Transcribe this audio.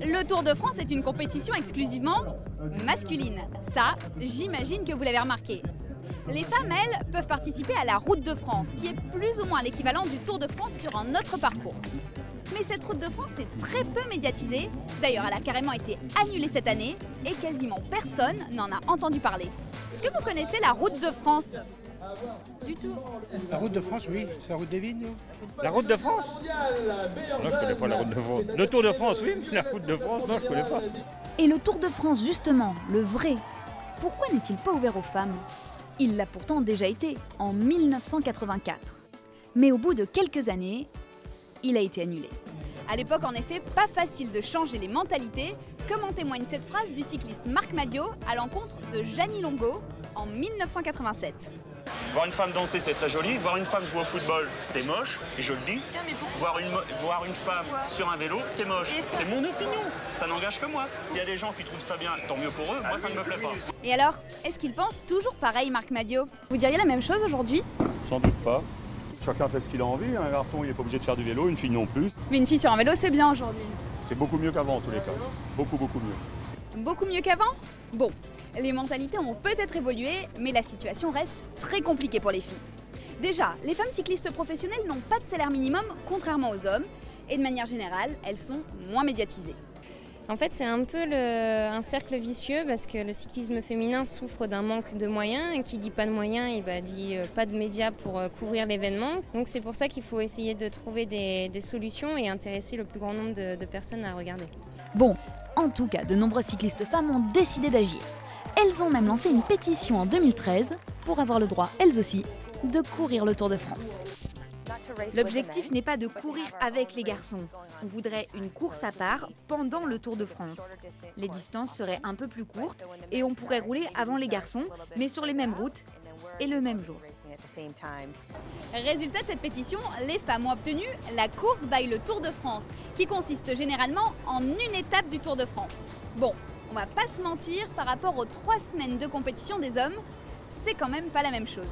Le Tour de France est une compétition exclusivement masculine. Ça, j'imagine que vous l'avez remarqué. Les femmes, elles, peuvent participer à la Route de France, qui est plus ou moins l'équivalent du Tour de France sur un autre parcours. Mais cette Route de France est très peu médiatisée. D'ailleurs, elle a carrément été annulée cette année et quasiment personne n'en a entendu parler. Est-ce que vous connaissez la Route de France? Du tout. La route de France, oui, c'est la route des vignes. La route de France? Non, je connais pas la route de France. Le Tour de France, oui, mais la route de France, non, je connais pas. Et le Tour de France, justement, le vrai, pourquoi n'est-il pas ouvert aux femmes? Il l'a pourtant déjà été, en 1984. Mais au bout de quelques années, il a été annulé. À l'époque, en effet, pas facile de changer les mentalités, comme en témoigne cette phrase du cycliste Marc Madio à l'encontre de Jeannie Longo en 1987. Voir une femme danser, c'est très joli. Voir une femme jouer au football, c'est moche. Et je le dis. Tiens, mais pourquoi Voir une, voir une femme Pourquoi sur un vélo, c'est moche. C'est mon opinion. Ça n'engage que moi. S'il y a des gens qui trouvent ça bien, tant mieux pour eux. Moi, ça ne me plaît pas. Et alors, est-ce qu'il pense toujours pareil, Marc Madio Vous diriez la même chose aujourd'hui? Sans doute pas. Chacun fait ce qu'il a envie. Un garçon, il n'est pas obligé de faire du vélo, une fille non plus. Mais une fille sur un vélo, c'est bien aujourd'hui. C'est beaucoup mieux qu'avant, en tous les cas. Beaucoup, beaucoup mieux. Beaucoup mieux qu'avant? Bon, les mentalités ont peut-être évolué, mais la situation reste très compliquée pour les filles. Déjà, les femmes cyclistes professionnelles n'ont pas de salaire minimum, contrairement aux hommes, et de manière générale, elles sont moins médiatisées. En fait, c'est un peu le- un cercle vicieux parce que le cyclisme féminin souffre d'un manque de moyens. Et qui dit pas de moyens, il bah, dit euh, pas de médias pour euh, couvrir l'événement. Donc c'est pour ça qu'il faut essayer de trouver des, des solutions et intéresser le plus grand nombre de, de personnes à regarder. Bon, en tout cas, de nombreuses cyclistes femmes ont décidé d'agir. Elles ont même lancé une pétition en 2013 pour avoir le droit, elles aussi, de courir le Tour de France. L'objectif n'est pas de courir avec les garçons. On voudrait une course à part pendant le Tour de France. Les distances seraient un peu plus courtes et on pourrait rouler avant les garçons, mais sur les mêmes routes et le même jour. Résultat de cette pétition, les femmes ont obtenu la course by le Tour de France, qui consiste généralement en une étape du Tour de France. Bon, on va pas se mentir, par rapport aux trois semaines de compétition des hommes, c'est quand même pas la même chose.